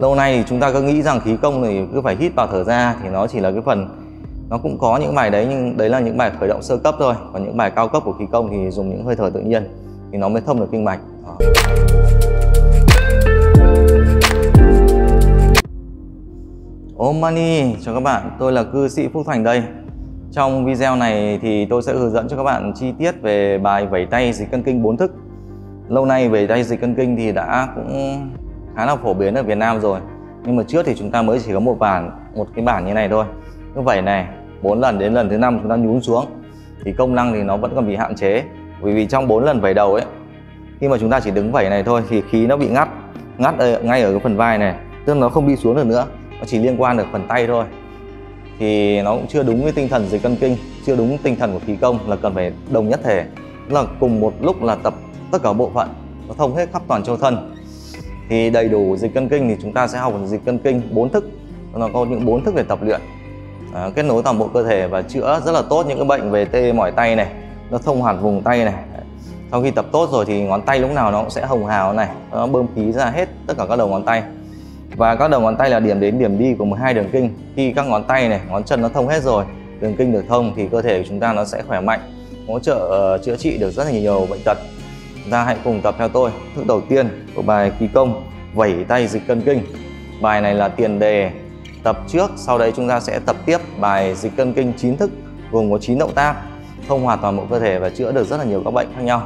lâu nay thì chúng ta cứ nghĩ rằng khí công thì cứ phải hít vào thở ra thì nó chỉ là cái phần nó cũng có những bài đấy nhưng đấy là những bài khởi động sơ cấp thôi. Còn những bài cao cấp của khí công thì dùng những hơi thở tự nhiên thì nó mới thông được kinh mạch. Đó. Om Mani, chào các bạn, tôi là cư sĩ Phúc Thành đây. Trong video này thì tôi sẽ hướng dẫn cho các bạn chi tiết về bài vẩy tay dịch cân kinh 4 thức. Lâu nay vẩy tay dịch cân kinh thì đã cũng khá là phổ biến ở Việt Nam rồi. Nhưng mà trước thì chúng ta mới chỉ có một bản, một cái bản như này thôi. Như vậy này, bốn lần đến lần thứ năm chúng ta nhún xuống Thì công năng thì nó vẫn còn bị hạn chế. Bởi vì trong bốn lần vẩy đầu ấy Khi mà chúng ta chỉ đứng vẩy này thôi thì khí nó bị ngắt Ngắt ở, ngay ở cái phần vai này Tức là nó không đi xuống được nữa nó chỉ liên quan được phần tay thôi. Thì nó cũng chưa đúng với tinh thần dịch cân kinh chưa đúng tinh thần của khí công là cần phải đồng nhất thể. Tức là cùng một lúc là tập tất cả bộ phận nó thông hết khắp toàn châu thân thì đầy đủ dịch cân kinh thì chúng ta sẽ học dịch cân kinh bốn thức. Nó có những bốn thức để tập luyện. À, kết nối toàn bộ cơ thể và chữa rất là tốt những cái bệnh về tê mỏi tay này nó thông hoạt vùng tay này. Sau khi tập tốt rồi thì ngón tay lúc nào nó cũng sẽ hồng hào này nó bơm khí ra hết tất cả các đầu ngón tay. Và các đầu ngón tay là điểm đến điểm đi của 12 đường kinh. Khi các ngón tay này ngón chân nó thông hết rồi đường kinh được thông thì cơ thể của chúng ta nó sẽ khỏe mạnh hỗ trợ uh, chữa trị được rất là nhiều bệnh tật chúng ta hãy cùng tập theo tôi. Thức đầu tiên của bài khí công, vẩy tay dịch cân kinh. Bài này là tiền đề tập trước, sau đấy chúng ta sẽ tập tiếp bài dịch cân kinh 9 thức, gồm có 9 động tác, thông hòa toàn bộ cơ thể và chữa được rất là nhiều các bệnh khác nhau.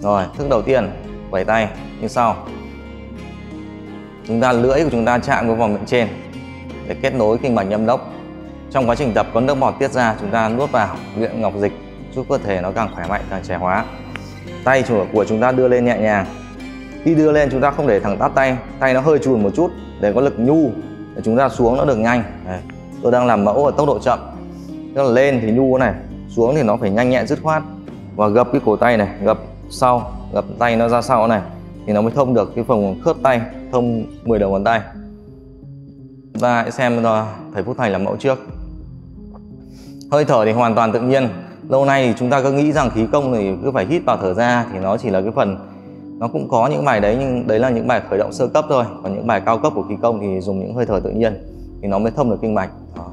Rồi, thức đầu tiên, vẩy tay, như sau. Chúng ta, lưỡi của chúng ta chạm vào vòng miệng trên để kết nối kinh mạch nhâm đốc. Trong quá trình tập, có nước bọt tiết ra, chúng ta nuốt vào luyện ngọc dịch, giúp cơ thể nó càng khỏe mạnh, càng trẻ hóa tay của chúng ta đưa lên nhẹ nhàng. Khi đưa lên chúng ta không để thẳng tắp tay tay nó hơi chùn một chút để có lực nhu để chúng ta xuống nó được nhanh. Tôi đang làm mẫu ở tốc độ chậm. Tức là lên thì nhu này, xuống thì nó phải nhanh nhẹn dứt khoát. Và gập cái cổ tay này, gập sau, gập tay nó ra sau này thì nó mới thông được cái phần khớp tay, thông 10 đầu ngón tay. Chúng ta hãy xem thầy Phúc Thành làm mẫu trước. Hơi thở thì hoàn toàn tự nhiên lâu nay thì chúng ta cứ nghĩ rằng khí công thì cứ phải hít vào thở ra thì nó chỉ là cái phần nó cũng có những bài đấy nhưng đấy là những bài khởi động sơ cấp thôi. Còn những bài cao cấp của khí công thì dùng những hơi thở tự nhiên thì nó mới thông được kinh mạch. Đó.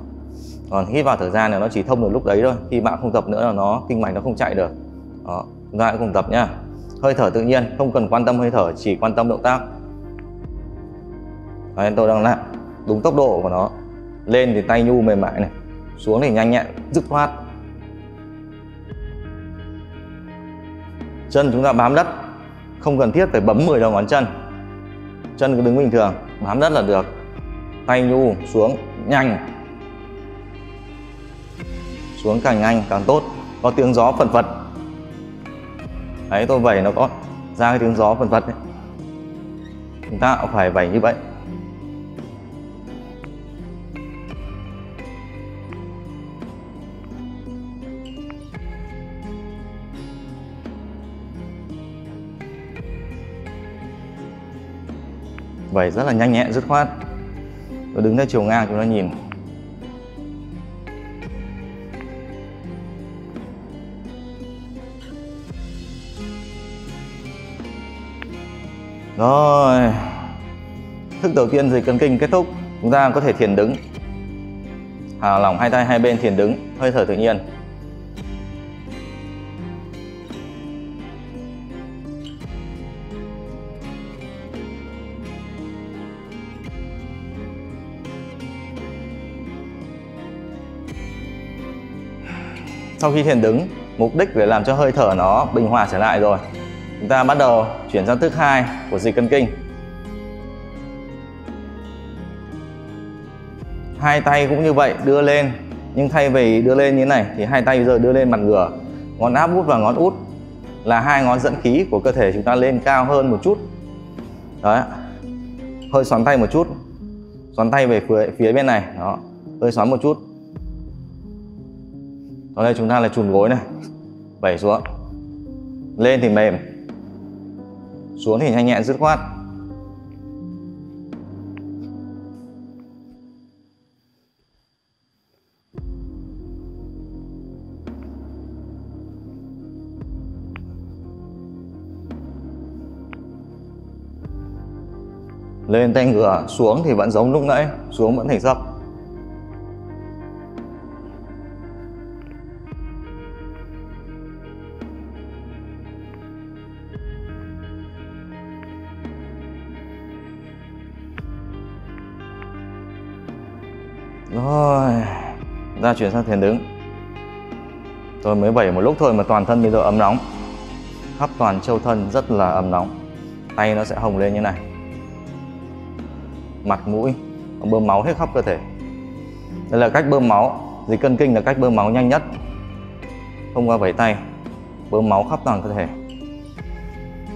còn hít vào thở ra thì nó chỉ thông được lúc đấy thôi. Khi bạn không tập nữa là nó kinh mạch nó không chạy được. Đó. chúng ta hãy cùng tập nhá. Hơi thở tự nhiên không cần quan tâm hơi thở chỉ quan tâm động tác. Đấy, tôi đang làm đúng tốc độ của nó. Lên thì tay nhu mềm mại này. Xuống thì nhanh nhẹn dứt khoát. Chân chúng ta bám đất, không cần thiết phải bấm 10 đầu ngón chân. Chân cứ đứng bình thường, bám đất là được. Tay nhu xuống, nhanh. Xuống càng nhanh càng tốt, có tiếng gió phần phật. Đấy, tôi vẩy nó có, ra cái tiếng gió phần phật đấy chúng ta cũng phải vẩy như vậy. Vẩy rất là nhanh nhẹn, dứt khoát. Rồi đứng theo chiều ngang chúng ta nhìn. Rồi. Thức đầu tiên dịch cân kinh kết thúc. Chúng ta có thể thiền đứng. Thả lỏng hai tay hai bên thiền đứng, hơi thở tự nhiên. Sau khi thiền đứng mục đích để làm cho hơi thở nó bình hòa trở lại rồi. Chúng ta bắt đầu chuyển sang thức hai của dịch cân kinh. Hai tay cũng như vậy đưa lên. Nhưng thay vì đưa lên như thế này thì hai tay bây giờ đưa lên mặt ngửa. Ngón áp út và ngón út là hai ngón dẫn khí của cơ thể chúng ta lên cao hơn một chút. Đấy hơi xoắn tay một chút. Xoắn tay về phía, phía bên này. Đó. Hơi xoắn một chút ở đây chúng ta là chùn gối này. Vẩy xuống. Lên thì mềm. Xuống thì nhanh nhẹn, dứt khoát. Lên tay ngửa, xuống thì vẫn giống lúc nãy, xuống vẫn thành sấp. Rồi, ra chuyển sang thiền đứng. Tôi mới bảy một lúc thôi mà toàn thân bây giờ ấm nóng. Khắp toàn châu thân rất là ấm nóng. Tay nó sẽ hồng lên như này. Mặt mũi bơm máu hết khắp cơ thể. Đây là cách bơm máu. Dịch cân kinh là cách bơm máu nhanh nhất. Thông qua vẩy tay, bơm máu khắp toàn cơ thể.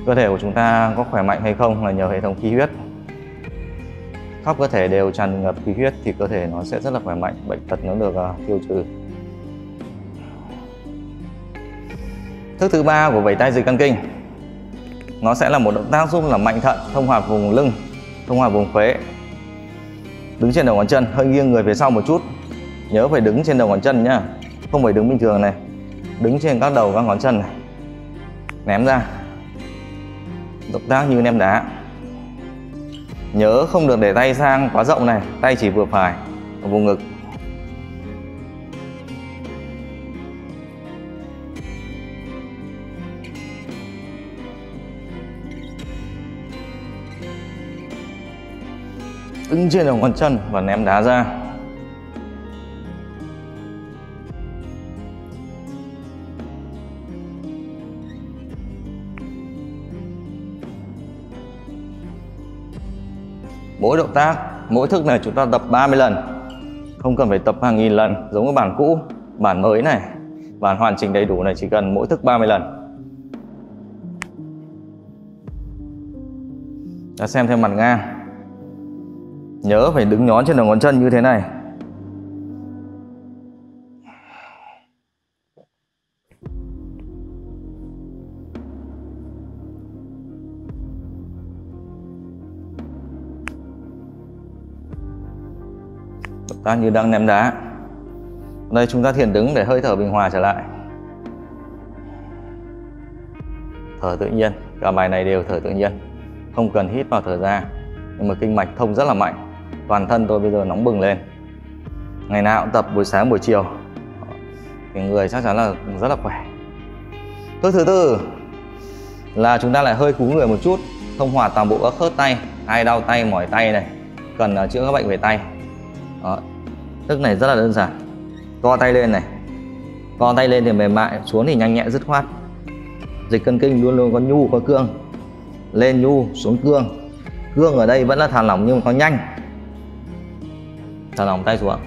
Cơ thể của chúng ta có khỏe mạnh hay không là nhờ hệ thống khí huyết khắp cơ thể đều tràn ngập khí huyết thì cơ thể nó sẽ rất là khỏe mạnh bệnh tật nó được uh, tiêu trừ. Thức thứ ba của vẩy tay dịch căn kinh. Nó sẽ là một động tác giúp làm mạnh thận thông hoạt vùng lưng thông hoạt vùng phế. Đứng trên đầu ngón chân hơi nghiêng người phía sau một chút. Nhớ phải đứng trên đầu ngón chân nhá không phải đứng bình thường này. Đứng trên các đầu các ngón chân này. Ném ra. Động tác như ném đá nhớ không được để tay sang quá rộng này, tay chỉ vừa phải ở vùng ngực. Đứng trên đầu ngón chân và ném đá ra. Mỗi động tác, mỗi thức này chúng ta tập 30 lần. Không cần phải tập hàng nghìn lần, giống với bản cũ, bản mới này. Bản hoàn chỉnh đầy đủ này chỉ cần mỗi thức 30 lần. Ta xem theo mặt ngang. Nhớ phải đứng nhón trên đầu ngón chân như thế này. Ta như đang ném đá. Đây, chúng ta thiền đứng để hơi thở bình hòa trở lại. Thở tự nhiên. Cả bài này đều thở tự nhiên. Không cần hít vào thở ra. Nhưng mà kinh mạch thông rất là mạnh. Toàn thân tôi bây giờ nóng bừng lên. Ngày nào cũng tập buổi sáng, buổi chiều. Thì người chắc chắn là rất là khỏe. Bước thứ tư là chúng ta lại hơi cú người một chút. Thông hòa toàn bộ các khớp tay. Ai đau tay, mỏi tay này. Cần à, chữa các bệnh về tay. Ờ, Đó. thức này rất là đơn giản. Co tay lên này. Co tay lên thì mềm mại, xuống thì nhanh nhẹn dứt khoát. Dịch cân kinh luôn luôn có nhu, có cương. Lên nhu, xuống cương. Cương ở đây vẫn là thả lỏng nhưng mà có nhanh. Thả lỏng tay xuống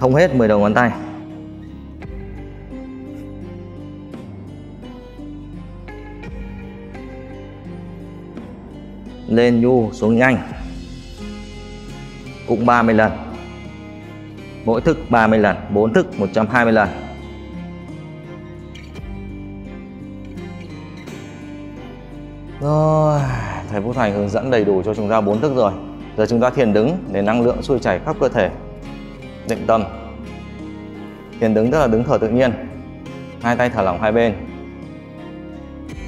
thông hết 10 đầu ngón tay. Lên nhu, xuống nhanh cũng 30 lần mỗi thức 30 lần 4 thức 120 lần rồi thầy vũ Thành hướng dẫn đầy đủ cho chúng ta bốn thức rồi Giờ chúng ta thiền đứng để năng lượng xuôi chảy khắp cơ thể. Định tâm. Thiền đứng tức là đứng thở tự nhiên. Hai tay thả lỏng hai bên.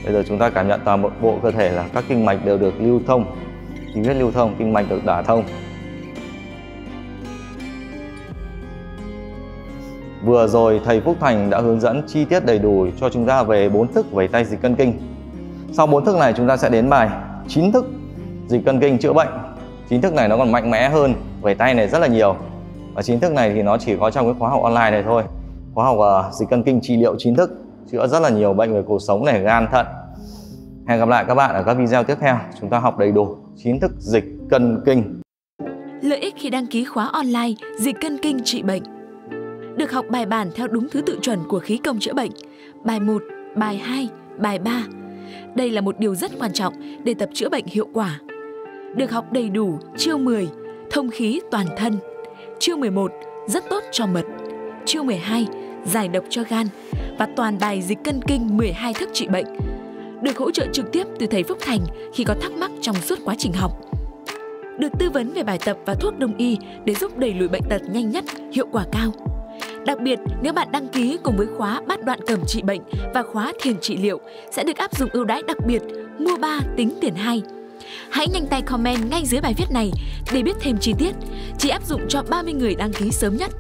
Bây giờ chúng ta cảm nhận toàn bộ bộ cơ thể là các kinh mạch đều được lưu thông. Khí huyết lưu thông, kinh mạch được đả thông. Vừa rồi thầy Phúc Thành đã hướng dẫn chi tiết đầy đủ cho chúng ta về bốn thức về tay dịch cân kinh. Sau bốn thức này chúng ta sẽ đến bài chín thức dịch cân kinh chữa bệnh. Chín thức này nó còn mạnh mẽ hơn về tay này rất là nhiều. Và chín thức này thì nó chỉ có trong cái khóa học online này thôi. Khóa học uh, dịch cân kinh trị liệu chín thức chữa rất là nhiều bệnh về cuộc sống này gan thận. Hẹn gặp lại các bạn ở các video tiếp theo. Chúng ta học đầy đủ chín thức dịch cân kinh. Lợi ích khi đăng ký khóa online dịch cân kinh trị bệnh được học bài bản theo đúng thứ tự chuẩn của khí công chữa bệnh bài 1, bài 2, bài 3 đây là một điều rất quan trọng để tập chữa bệnh hiệu quả được học đầy đủ chiêu 10, thông khí toàn thân. Chiêu 11, rất tốt cho mật. Chiêu 12, giải độc cho gan và toàn bài dịch cân kinh 12 thức trị bệnh. Được hỗ trợ trực tiếp từ thầy Phúc Thành khi có thắc mắc trong suốt quá trình học. Được tư vấn về bài tập và thuốc đông y để giúp đẩy lùi bệnh tật nhanh nhất, hiệu quả cao. Đặc biệt, nếu bạn đăng ký cùng với khóa bắt đoạn cầm trị bệnh và khóa thiền trị liệu sẽ được áp dụng ưu đãi đặc biệt mua 3 tính tiền 2. Hãy nhanh tay comment ngay dưới bài viết này để biết thêm chi tiết, chỉ áp dụng cho 30 người đăng ký sớm nhất.